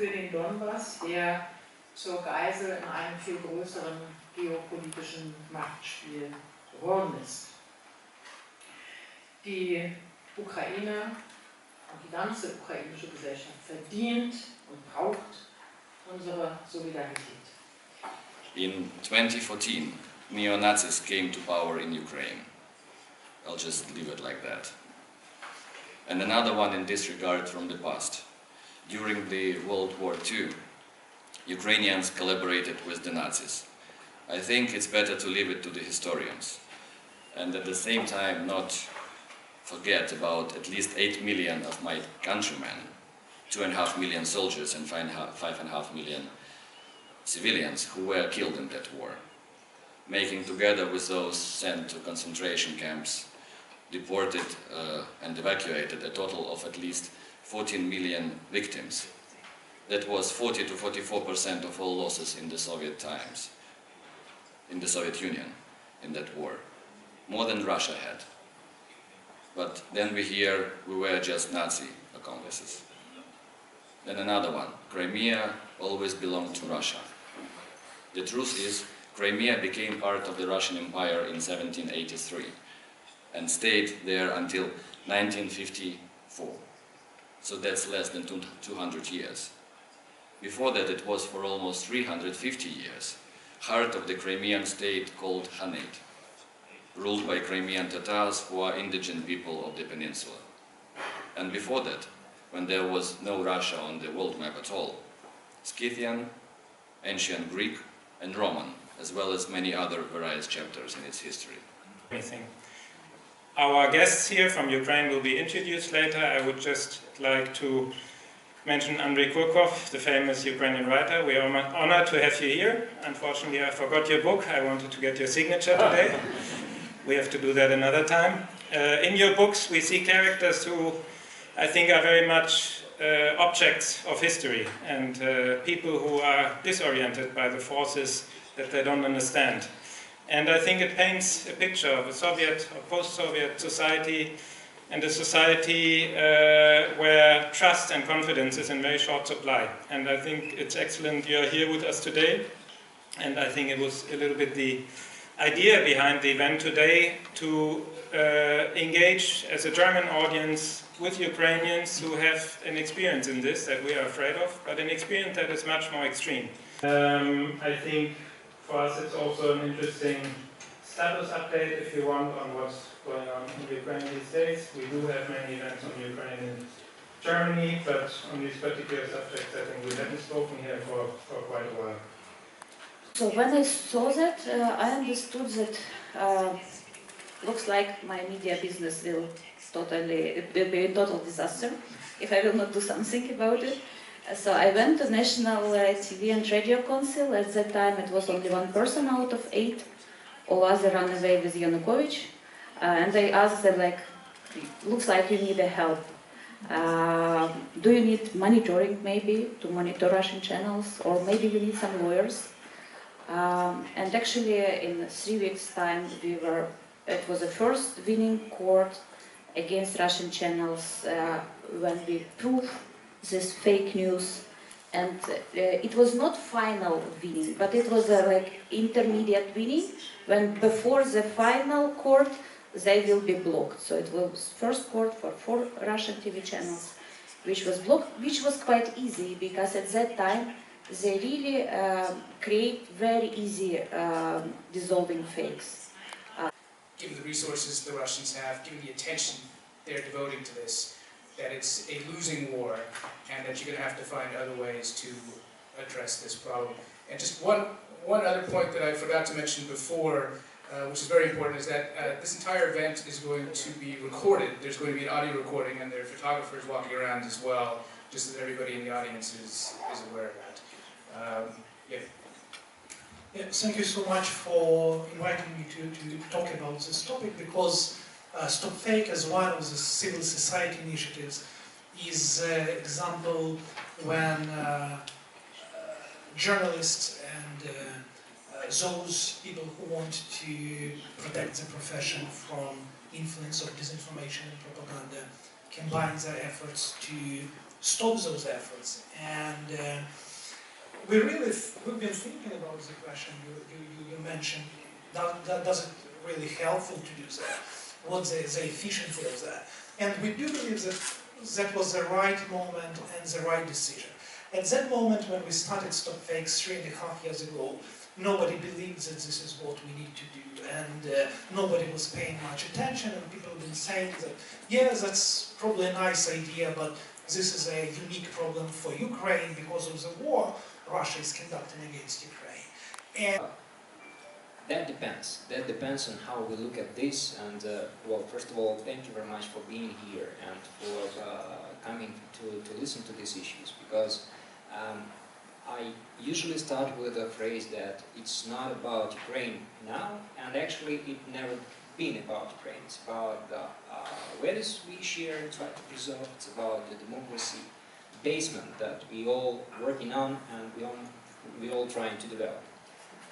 für den Donbass, der zur Geisel in einem viel größeren geopolitischen Machtspiel geworden ist. Die Ukraine und die ganze ukrainische Gesellschaft verdient und braucht unsere Solidarität. In 2014, neo-Nazis came to power in Ukraine. I'll just leave it like that. And another one in disregard from the past. During the World War II, Ukrainians collaborated with the Nazis. I think it's better to leave it to the historians. And at the same time not forget about at least 8 million of my countrymen, 2.5 million soldiers and 5.5 million civilians who were killed in that war, making together with those sent to concentration camps, deported uh, and evacuated a total of at least 14 million victims. That was 40 to 44 percent of all losses in the Soviet times, in the Soviet Union, in that war. More than Russia had. But then we hear we were just Nazi accomplices. Then another one, Crimea always belonged to Russia. The truth is, Crimea became part of the Russian Empire in 1783 and stayed there until 1954. So that's less than 200 years. Before that it was for almost 350 years, heart of the Crimean state called Khanate ruled by Crimean Tatars who are indigenous people of the peninsula. And before that, when there was no Russia on the world map at all, Scythian, ancient Greek, and Roman, as well as many other various chapters in its history. Our guests here from Ukraine will be introduced later. I would just like to mention Andrei Kurkov, the famous Ukrainian writer. We are honored to have you here. Unfortunately, I forgot your book. I wanted to get your signature today. we have to do that another time. Uh, in your books, we see characters who I think are very much uh, objects of history and uh, people who are disoriented by the forces that they don't understand. And I think it paints a picture of a Soviet or post-Soviet society and a society uh, where trust and confidence is in very short supply. And I think it's excellent you're here with us today. And I think it was a little bit the idea behind the event today to uh, engage as a German audience with Ukrainians who have an experience in this that we are afraid of, but an experience that is much more extreme. Um, I think for us it's also an interesting status update, if you want, on what's going on in Ukraine these days. We do have many events on Ukraine in Germany, but on these particular subjects I think we haven't spoken here for, for quite a while. So when I saw that, uh, I understood that uh, looks like my media business will totally will be a total disaster if I will not do something about it. So I went to National TV and Radio Council. At that time, it was only one person out of eight. All other ran away with Yanukovych, uh, and I asked them like, "Looks like you need a help. Uh, do you need monitoring maybe to monitor Russian channels, or maybe you need some lawyers?" Um, and actually, in three weeks' time, we were. It was the first winning court against Russian channels uh, when we proved this fake news. And uh, it was not final winning, but it was a like intermediate winning. When before the final court, they will be blocked. So it was first court for four Russian TV channels, which was blocked, which was quite easy because at that time they really uh, create very easy uh, dissolving fakes. Given the resources the Russians have, given the attention they're devoting to this, that it's a losing war and that you're going to have to find other ways to address this problem. And just one, one other point that I forgot to mention before, uh, which is very important, is that uh, this entire event is going to be recorded. There's going to be an audio recording and there are photographers walking around as well, just so everybody in the audience is, is aware of that. Um, yeah. Yeah, thank you so much for inviting me to, to talk about this topic because uh, Stop Fake as one of the civil society initiatives is an example when uh, uh, journalists and uh, uh, those people who want to protect the profession from influence of disinformation and propaganda combine their efforts to stop those efforts. And uh, we really, we've been thinking about the question you, you, you- mentioned. That does it really helpful to do that? What's the, the efficiency of that? And we do believe that that was the right moment and the right decision. At that moment when we started Stop Fakes three and a half years ago, nobody believed that this is what we need to do, and uh, nobody was paying much attention, and people have been saying that, yeah, that's probably a nice idea, but this is a unique problem for Ukraine because of the war Russia is conducting against Ukraine. And That depends. That depends on how we look at this. And uh, well, first of all, thank you very much for being here and for uh, coming to, to listen to these issues. Because um, I usually start with a phrase that it's not about Ukraine now, and actually it never been about Ukraine. It's about the uh, we share and try to preserve. It's about the democracy basement that we all working on and we all we all trying to develop.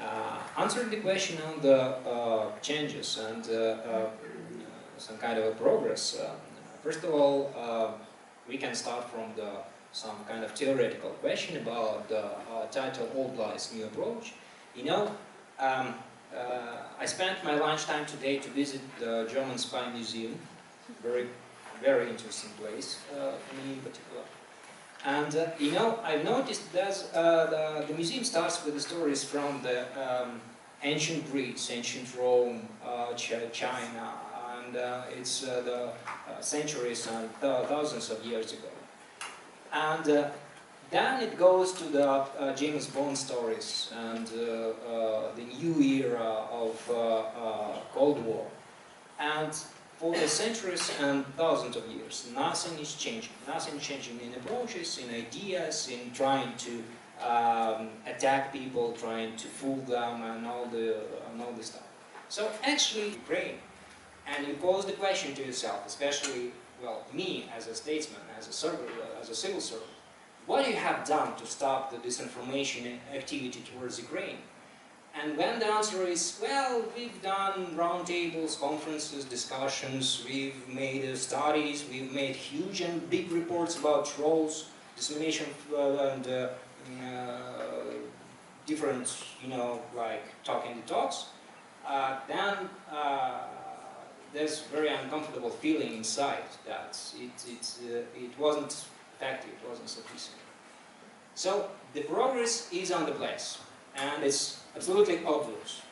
Uh, answering the question on the uh, changes and uh, some kind of a progress, first of all, we can start from the some kind of theoretical question about the title Old Lies, New Approach. You know, um, uh, I spent my lunchtime today to visit the German Spy Museum, very, very interesting place uh, for me in particular. And uh, you know, I've noticed that uh, the, the museum starts with the stories from the um, ancient Greece, ancient Rome, uh, China, and uh, it's uh, the uh, centuries and th- thousands of years ago. And then it goes to the James Bond stories and the new era of Cold War. And the centuries and thousands of years, nothing is changing. Nothing changing in approaches, in ideas, in trying to um, attack people, trying to fool them, and all the and all the stuff. So actually, Ukraine, and you pose the question to yourself, especially well, me as a statesman, as a servant, as a civil servant, what you have done to stop the disinformation activity towards Ukraine? And when the answer is, well, we've done roundtables, conferences, discussions, we've made uh, studies, we've made huge and big reports about trolls, dissemination uh, and uh, uh, different, you know, like talking the talks, uh, then there's very uncomfortable feeling inside that it, it, it wasn't effective, it wasn't sufficient. So the progress is on the place, and it's absolutely obvious.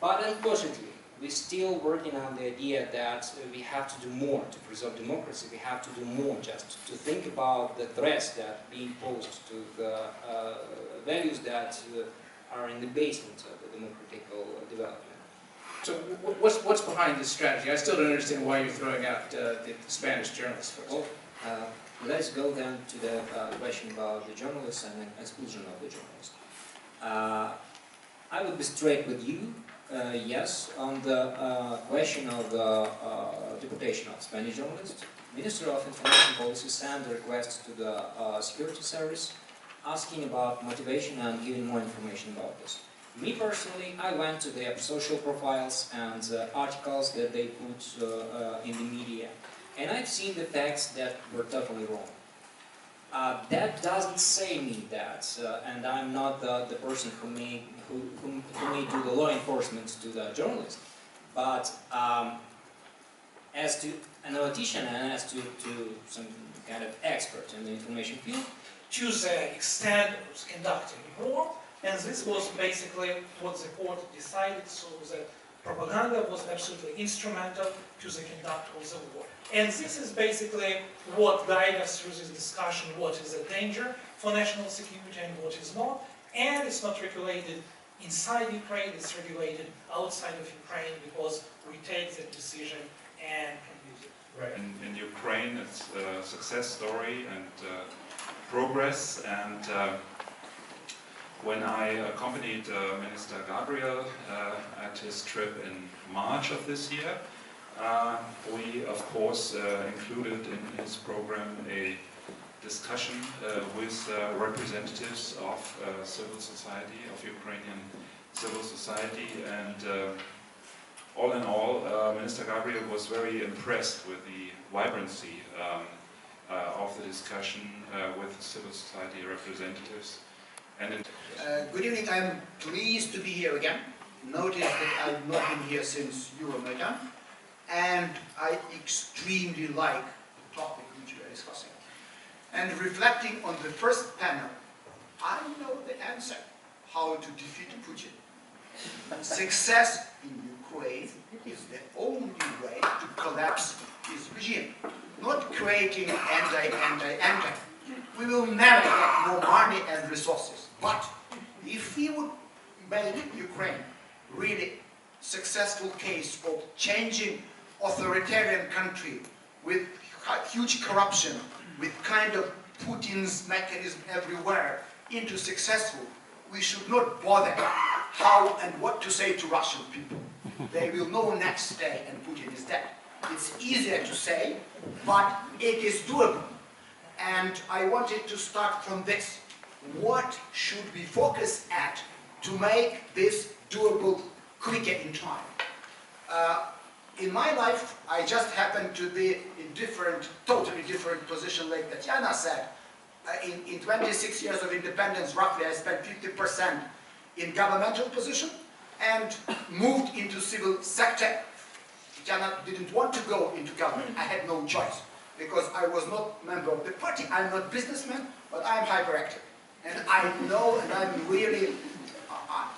But unfortunately, we're still working on the idea that we have to do more to preserve democracy. We have to do more just to think about the threats that being posed to the uh, values that uh, are in the basement of the democratic development. So what's, what's behind this strategy? I still don't understand why you're throwing out uh, the Spanish journalists, example. Well, uh, let's go then to the uh, question about the journalists and the exclusion of the journalists. Uh, I would be straight with you. Uh, yes, on the uh, question of the uh, deportation of Spanish journalists, Minister of Information Policy sent a request to the uh, security service asking about motivation and giving more information about this. Me personally, I went to their social profiles and uh, articles that they put in the media, and I've seen the facts that were totally wrong. Uh, that doesn't say me that, uh, and I'm not the, the person who may, who, who, who may do the law enforcement to the journalist. But um, as to an politician and as to, to some kind of expert in the information field, to the extent was conducting war, and this was basically what the court decided, so that propaganda was absolutely instrumental to the conduct of the war. And this is basically what guided us through this discussion, what is a danger for national security and what is not. And it's not regulated inside Ukraine, it's regulated outside of Ukraine because we take the decision and can use it. Right. In, in Ukraine, it's a success story and uh, progress. And uh, when I accompanied uh, Minister Gabriel uh, at his trip in March of this year, uh, we of course uh, included in his program a discussion uh, with uh, representatives of civil society, of Ukrainian civil society, and all in all, Minister Gabriel was very impressed with the vibrancy um, of the discussion with civil society representatives. And Uh, Good evening, I'm pleased to be here again. Notice that I've not been here since Euromaidan, and I extremely like the topic which we are discussing. And reflecting on the first panel, I know the answer, how to defeat Putin. Success in Ukraine is the only way to collapse his regime, not creating anti, anti, anti. We will never have more money and resources, but if we would make Ukraine really successful case of changing authoritarian country with huge corruption, with kind of Putin's mechanism everywhere into successful, we should not bother how and what to say to Russian people. They will know next day and Putin is dead. It's easier to say, but it is doable. And I wanted to start from this. What should we focus at to make this doable quicker in time? Uh, in my life, I just happened to be in different, totally different position like Tatiana said. Uh, in, in 26 years of independence, roughly, I spent 50% in governmental position and moved into civil sector. Tatiana didn't want to go into government. I had no choice because I was not member of the party. I'm not businessman, but I'm hyperactive. And I know and I'm really, I,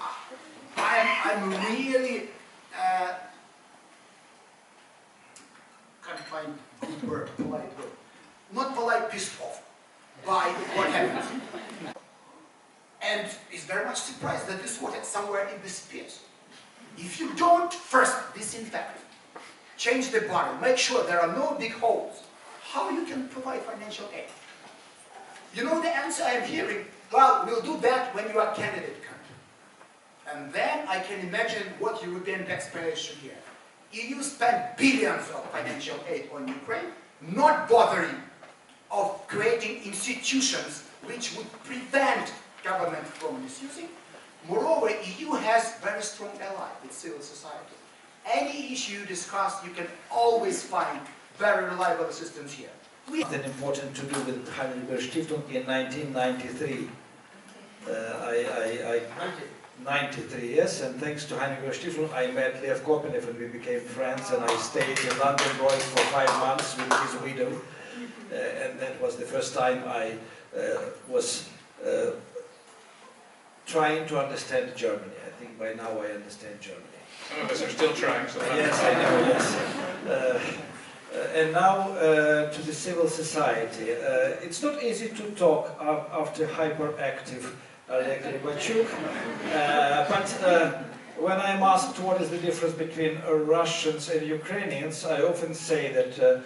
I, I'm, I'm really, uh, can't find good word, polite word. Not polite, pissed off by what happened. And is very much surprised that this water somewhere it disappears. If you don't first disinfect, change the bottle, make sure there are no big holes, how you can provide financial aid? You know the answer I'm hearing? Well, we'll do that when you are candidate country. And then I can imagine what European taxpayers should hear. EU spent billions of financial aid on Ukraine, not bothering of creating institutions which would prevent government from misusing. Moreover, EU has very strong ally with civil society. Any issue discussed, you can always find very reliable assistance here. We something important to do with Heinrich Böll Stiftung in 1993. Uh, I, I, I, 93 yes, and thanks to Heinrich Böll Stiftung, I met Lev Kopelev and we became friends, and I stayed in Langenbroich for five months with his widow, uh, and that was the first time I uh, was uh, trying to understand Germany. I think by now I understand Germany. some of us are still trying, so Yes, I know, yes. Uh, and now uh, to the civil society. Uh, it's not easy to talk af- after hyperactive Oleg Rybachuk, but when I'm asked what is the difference between Russians and Ukrainians, I often say that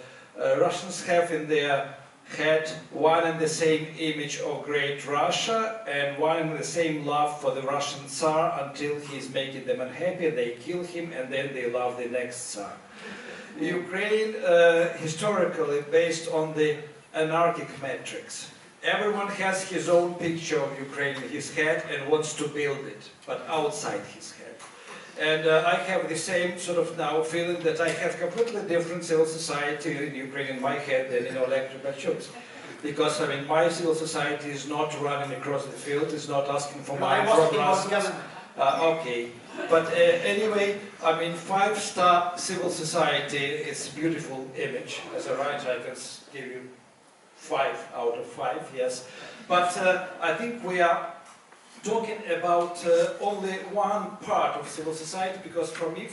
Russians have in their head one and the same image of great Russia and one and the same love for the Russian Tsar until he's making them unhappy, they kill him and then they love the next Tsar. Ukraine, uh, historically based on the anarchic metrics. Everyone has his own picture of Ukraine in his head and wants to build it, but outside his head. And uh, I have the same sort of now feeling that I have completely different civil society in Ukraine in my head than in Oleg Rybachuk's. Because, I mean, my civil society is not running across the field, is not asking for from Russians. Uh, okay, but uh, anyway, I mean, five-star civil society is a beautiful image. As a writer, I can give you five out of five, yes. But uh, I think we are talking about uh, only one part of civil society, because for me,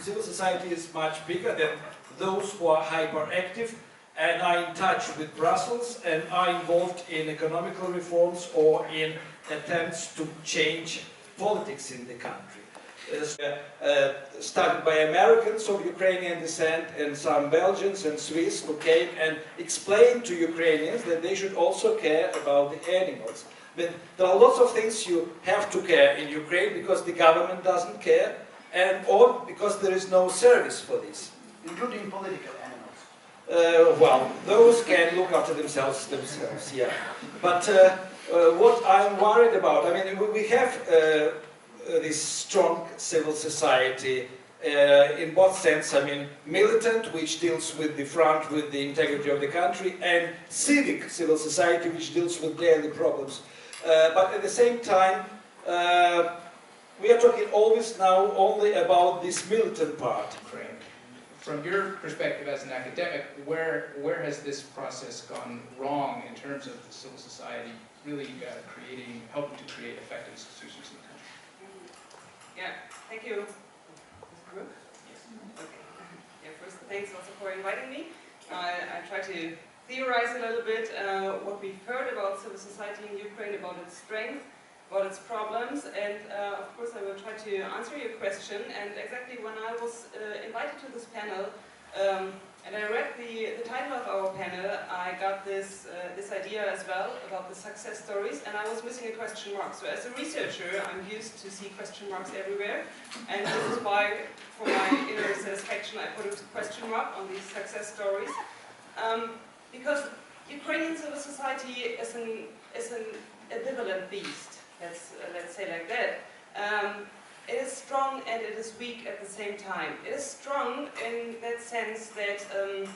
civil society is much bigger than those who are hyperactive and are in touch with Brussels and are involved in economical reforms or in attempts to change politics in the country. Uh, uh, started by Americans of Ukrainian descent and some Belgians and Swiss who came and explained to Ukrainians that they should also care about the animals. But there are lots of things you have to care in Ukraine because the government doesn't care and or because there is no service for this. including political animals. Uh, well, those can look after themselves themselves, yeah. But uh, what I'm worried about, I mean, we- have uh, uh, this strong civil society uh, in both sense, I mean, militant, which deals with the front, with the integrity of the country, and civic, civil society, which deals with daily problems. Uh, but at the same time, uh, we are talking always now only about this militant part. Ukraine. From your perspective as an academic, where, where has this process gone wrong in terms of the civil society really uh, creating, helping to create effective institutions in the country? Yeah, thank you. Mr. Brook? Okay. Yeah, first, thanks also for inviting me. I I try to theorize a little bit uh, what we've heard about civil society in Ukraine, about its strength, about its problems, and uh, of course I will try to answer your question. And exactly when I was uh, invited to this panel, um, and I read the, the title of our panel, I got this, uh, this idea as well about the success stories, and I was missing a question mark. So as a researcher, I'm used to see question marks everywhere, and this is why, for my inner satisfaction, I put a question mark on these success stories. Um, because Ukrainian civil society is an, is an ambivalent beast, let's, uh, let's say like that. Um, it is strong and it is weak at the same time. It is strong in that sense that um,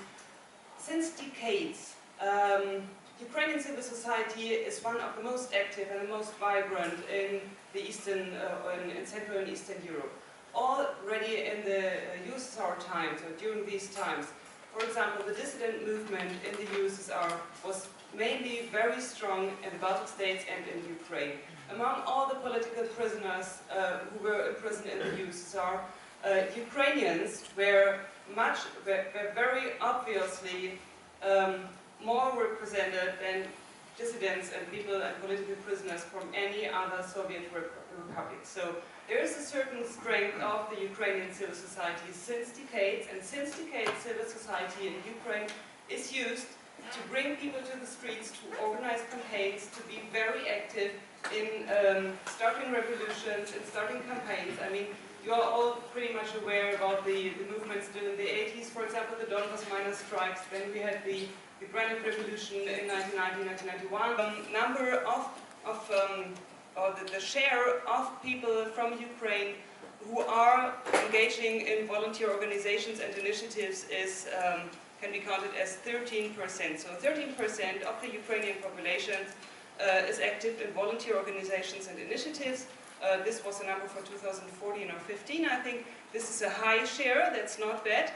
since decades, um, Ukrainian civil society is one of the most active and the most vibrant in the Eastern, uh, in, in Central and Eastern Europe. Already in the uh, USSR times, or during these times, for example, the dissident movement in the USSR was mainly very strong in the Baltic states and in Ukraine. Among all the political prisoners uh, who were imprisoned in the USSR, uh, Ukrainians were much, were, were very obviously um, more represented than dissidents and people and political prisoners from any other Soviet rep republic. So there is a certain strength of the Ukrainian civil society since decades, and since decades civil society in Ukraine is used to bring people to the streets, to organize campaigns, to be very active in um, starting revolutions, in starting campaigns. I mean, you are all pretty much aware about the, the movements during the 80s, for example, the Donbas miners' strikes, then we had the, the Granite Revolution in 1990, 1991. Um, number of, of um, or the, the share of people from Ukraine who are engaging in volunteer organizations and initiatives is um, can be counted as 13%. So 13% of the Ukrainian population is active in volunteer organizations and initiatives. Uh, this was a number for 2014 or 15, I think. This is a high share, that's not bad.